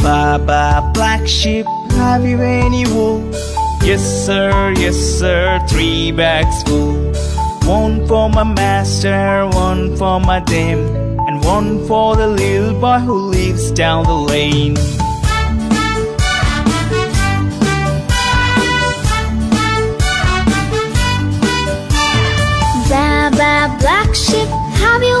Baba, black sheep, have you any wool? Yes, sir, yes, sir, three bags full. One for my master, one for my dame, one for the little boy who lives down the lane. Baba, black sheep, have you